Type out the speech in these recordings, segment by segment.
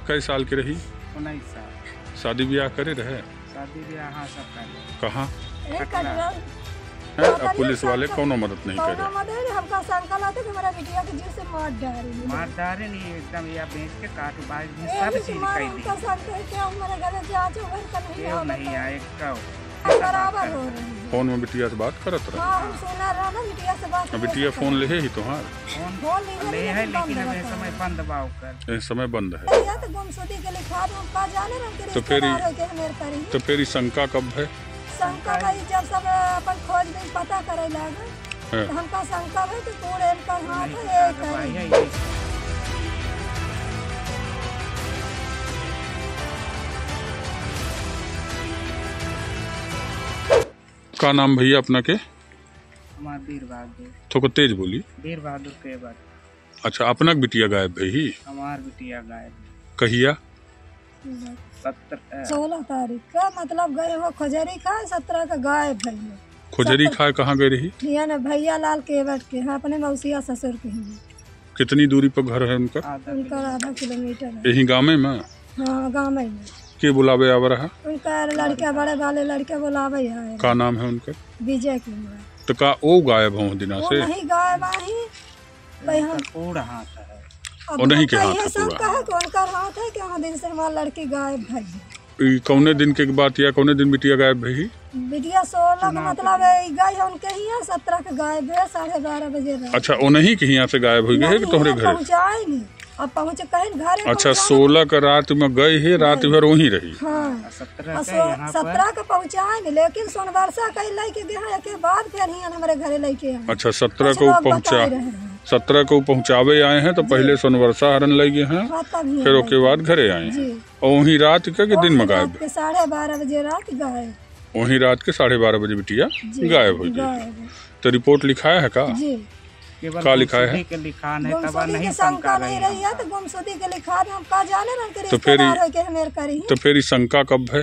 इक्कीस साल की रही। उन्नीस साल। शादी ब्याह करे रहे। शादी ब्याह हाँ सब कहाँ? कटरा है अब पुलिस वाले कोनो मदद नहीं करे। हमका शंका लाते कि हमारा बिटिया के जीव से मार डारे मार डारे नहीं एकदम या बेच के काट बाज सब चीज़ कर दी हमका दी शंका है कि हमारे घर हो घर का नहीं केहू है। बराबर हो रही है। फ़ोन में बिटिया से बात करत रहे? हाँ सुना रहा ना बिटिया से बात बिटिया फ़ोन ले ही तोहार फ़ोन फ़ोन ले है लेकिन अब समय बंद बाव कर। इस समय बंद है। तो गुमशुदी के लिखा दो का जाने ना कि तो फिर हो के तो फिर शंका कब है? शंका भाई जब सब अपन खोज भी पता करे लागे तो हमका शंका है कि पूरे इनका हाथ है करी का नाम भैया अपना के? हमार वीर बहादुर थोको तेज बोली वीर बहादुर के बाद। अच्छा अपना बिटिया गायब भई हमार बिटिया कहिया? सोलह तारीख का मतलब गए वो खोजरी खा सत्रह का गायब भैया खोजरी खाए कहाँ गई रही? भैया लाल केवट के हैं अपने मौसिया ससुर के हैं। कितनी दूरी पर घर है उनका? उनका आधा किलोमीटर है। यही गाँव में हाँ? गाँव में के बुलावे आवा रहा? उनका लड़का बड़े वाले लड़के बुलावे है। का नाम है उनका? विजय कुमार। तो का ओ गायब हो दिना वो से? नहीं गायब हम पूरा हाथ है। अब और नहीं के हाथ सब पूरा। कहा कि उनका हाथ है कि हाँ दिन से हमारा लड़की गायब भई ई कौने दिन के बात या कौने दिन बिटिया गायब भई बिटिया सोलह का मतलब है। गई है उनके ही है सत्रह के गायब है साढ़े बारह बजे अच्छा उन्हीं के यहाँ से गायब हुई है कि तोहरे नहीं, घर? पहुंचाएँगे अब पहुँचे कहीं घर अच्छा सोलह का रात में गई है रात भर वहीं रही। हाँ। सत्रह का के पहुंचाएँगे लेकिन सोनबरसा कहीं लेके गए हैं के बाद फिर ही हमारे घरे लेके अच्छा सत्रह को लोग पहुँचा हैं सत्रह को पहुँचावे आए हैं तो पहले सोनवर्षा हरण ले गए हैं हाँ फिर। उसके बाद घरे आए हैं। जी। और वहीं रात के कि दिन में गायब साढ़े बारह बजे रात गए वहीं रात के साढ़े बारह बजे बिटिया गायब हो गई तो रिपोर्ट लिखाया है का? जी। केवल का लिखा है? के लिखान है तब नहीं शंका नहीं रही है तो गुमशुदी के लिखा हम का जाने ना तो फिर ही- हो। तो फिर शंका कब है?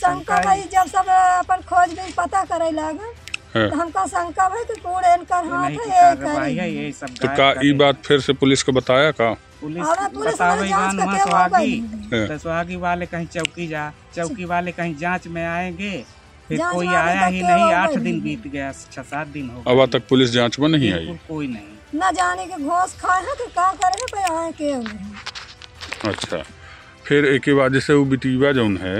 शंका भाई जब सब अपन खोज भी पता करे लागे है। तो हमका शंका है कि पूरे इनका हाथ है ये सब तो का ई बात फिर से पुलिस को बताया का पुलिस बतावे वहाँ सुहागी। तो सुहागी वाले कहीं चौकी जा चौकी वाले कहीं जाँच में आएँगे फिर कोई आया ही नहीं आठ दिन बीत गया छह सात दिन हो अब तक पुलिस जाँच में नहीं आई? कोई नहीं। न जाने के घोष खाए हैं कि का करे हैं आए के अच्छा। फिर एक बार जैसे वो बिटिया जौन है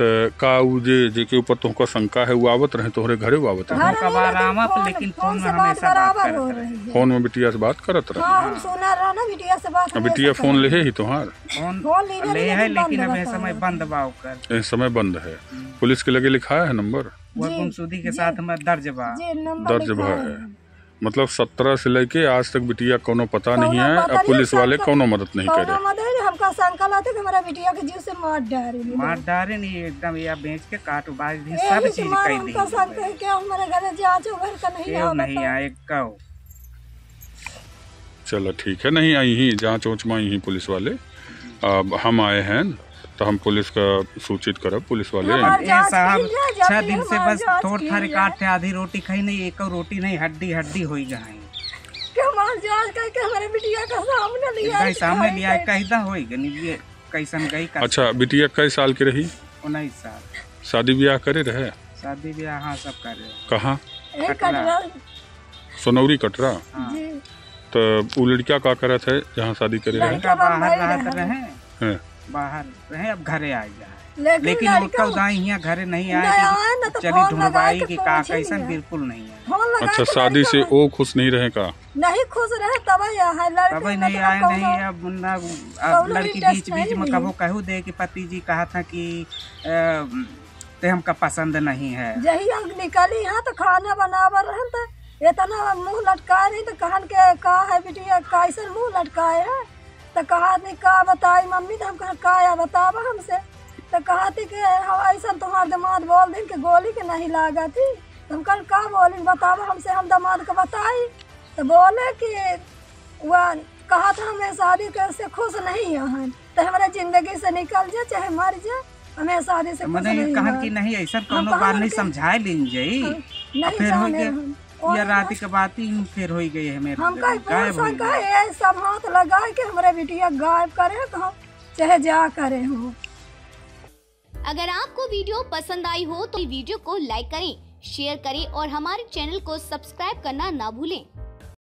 तो का उ जे जेके ऊपर तुमको शंका है वो आवत रहे तोहरे घरे वो आवत रहे। नहीं, लेकिन फोन- लेकिन फ़ोन फ़ोन में हमेशा बात करत रहे। फ़ोन में बिटिया से बात करत रहे? हाँ हम सुना रहा ना बिटिया से बात अब बिटिया फ़ोन ले ही तोहार फ़ोन फ़ोन ले है लेकिन अब समय बंद इस समय बंद है। पुलिस के लगे लिखाया है नंबर? वो गुमशुदी के साथ में दर्ज बा। दर्ज लिखा भा है। मतलब सत्रह से लेके आज तक बिटिया कोनो पता नहीं कौनो है नहीं, पुलिस वाले कोनो मदद नहीं करे? मदद हमका शंका लाते कि हमारा बिटिया के जीव से मार डाली मार डाले नहीं एकदम या बेच के काट बाज भी सब चीज़ कही हमका दी शंका है कि हमारे घर जाँच हो घर का नहीं आवत नहीं आए कहो। चलो ठीक है नहीं आई ही जाँच उच में आई ही पुलिस वाले। अब हम आए हैं तो हम पुलिस का सूचित करब पुलिस वाले ए साहब छह दिन से बस थोड़ थारे जाए। काट आधी रोटी खाई नहीं एक रोटी नहीं हड्डी हड्डी हो जाए। सामने लिया गई सामने लिया कहिदा होई गनी ये कैसन गई का अच्छा बिटिया कई साल की रही? उन्नीस साल। शादी ब्याह करे रहे? शादी ब्याह हाँ सब कर रहे। कहाँ? कटरा। सोनौरी कटरा? हाँ। तो वो लड़किया का करत है जहाँ शादी करे रहे? बाहर रहत रहा। रहे। बाहर रहे अब घरे आ जाए लेकिन, लेकिन लड़का उनका दाई यहाँ घरे नहीं आए ना तो चली ढूंढवाई के कि का लिया। बिल्कुल नहीं है। अच्छा शादी से वो खुश नहीं रहे का? नहीं खुश रहे तब है तब नहीं आए नहीं अब ना अब लड़की बीच बीच में। कभो कहू दे कि पति जी कहा था कि ते हमका पसंद नहीं है। यही हम निकली यहाँ तो खाना बनावर रहे तो इतना मुँह लटकाए नहीं तो कहन के का है बिटिया कैसन मुँह लटकाए है? तो कहा नहीं का बताई मम्मी तो हम कहा का या बतावा हमसे? तो कहा थी कि हाँ ऐसा तुम्हार दामाद बोल दिन कि गोली के नहीं लागा थी तो हम कल का बोली बतावा हमसे हम दामाद को बताई? तो बोले कि वह कहा था हमें शादी कैसे खुश नहीं है तो हमारे ज़िंदगी से निकल जाए चाहे मर जाए हमें शादी से खुश मैंने नहीं कहन है। कि नहीं ऐसा कोनो बात नहीं समझाए लीन जाई नहीं फिर हो जाने गया। हम। या रात के बात ही फिर हो गई है मेरे हम हो सब हाथ लगा के हमारे बिटिया गायब करे तो हम चाहे जा करे हो। अगर आपको वीडियो पसंद आई हो तो वीडियो को लाइक करें शेयर करें और हमारे चैनल को सब्सक्राइब करना ना भूलें।